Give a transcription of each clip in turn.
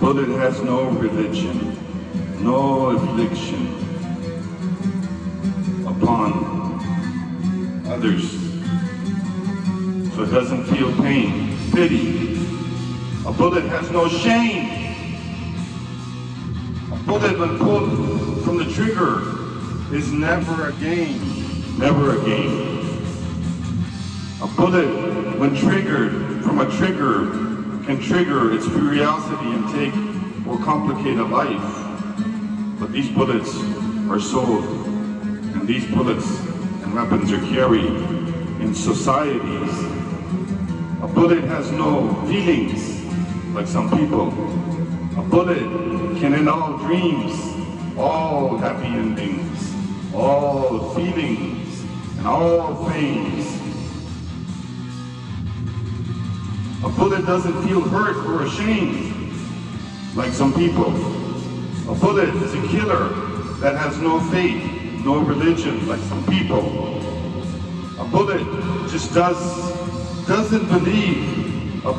bullet has no religion, no affliction upon others. So it doesn't feel pain, pity. A bullet has no shame. A bullet when pulled from the trigger is never a game, never a game. A bullet when triggered from a trigger can trigger its curiosity and take or complicate a life. But these bullets are sold, and these bullets and weapons are carried in societies. A bullet has no feelings, like some people. A bullet can end all dreams, all happy endings, all feelings, and all things. A bullet doesn't feel hurt or ashamed, like some people. A bullet is a killer that has no faith, no religion, like some people. A bullet just does, doesn't believe, a,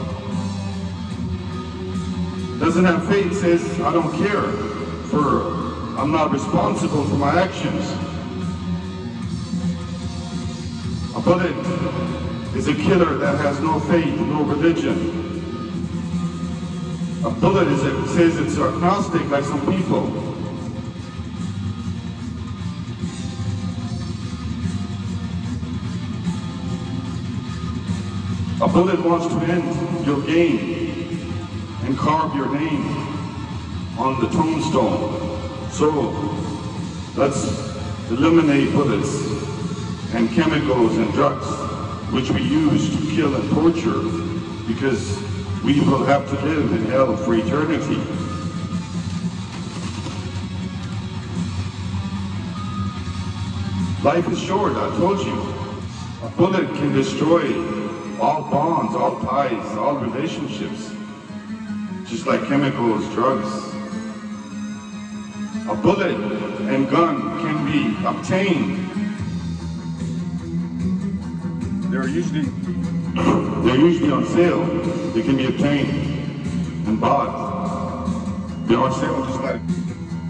doesn't have faith, says, I don't care, for I'm not responsible for my actions. A bullet is a killer that has no faith, no religion. A bullet is a, says it's agnostic like some people. A bullet wants to end your game and carve your name on the tombstone. So let's eliminate bullets and chemicals and drugs which we use to kill and torture because we will have to live in hell for eternity. Life is short, I told you. A bullet can destroy all bonds, all ties, all relationships, just like chemicals, drugs. A bullet and gun can be obtained. They're usually they're usually on sale. They can be obtained and bought. They're on sale just like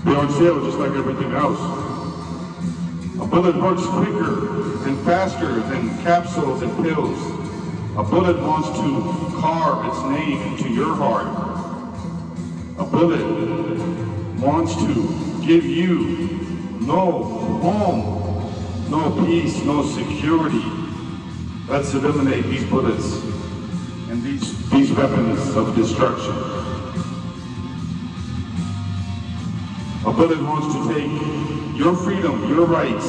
they're on sale just like everything else. A bullet works quicker and faster than capsules and pills. A bullet wants to carve its name into your heart. A bullet wants to give you no home, no peace, no security. Let's eliminate these bullets and these, these weapons of destruction. A bullet wants to take your freedom, your rights,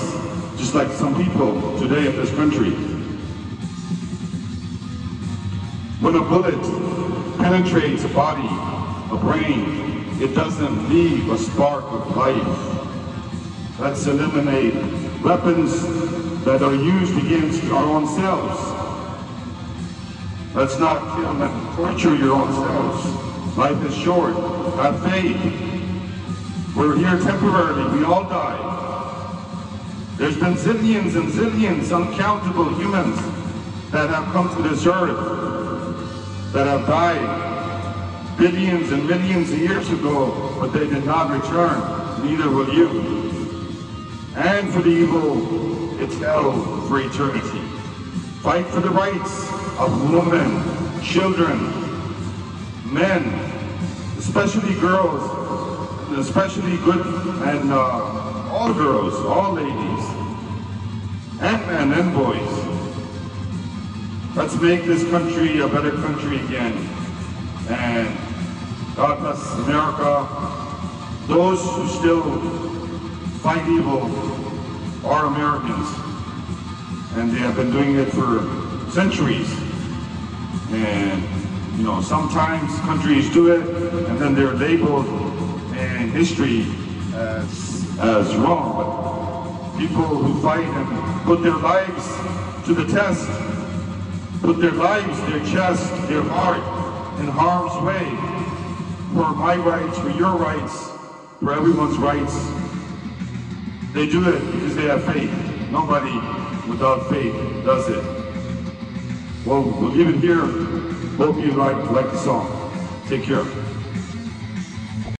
just like some people today in this country. When a bullet penetrates a body, a brain, it doesn't leave a spark of life. Let's eliminate weapons that are used against our own selves. Let's not kill and torture your own selves. Life is short. Have faith. We're here temporarily. We all die. There's been zillions and zillions, uncountable humans that have come to this earth, that have died billions and millions of years ago, but they did not return. Neither will you. And for the evil, it's hell for eternity. Fight for the rights of women, children, men, especially girls, especially good and uh, all girls, all ladies, and men and boys. Let's make this country a better country again. And God bless America. Those who still fight evil are Americans. And they have been doing it for centuries. And, you know, sometimes countries do it and then they're labeled in history as, as wrong. But people who fight and put their lives to the test, put their lives, their chest, their heart in harm's way for my rights, for your rights, for everyone's rights. They do it because they have faith. Nobody without faith does it. Well, we'll leave it here. Hope you like, like the song. Take care.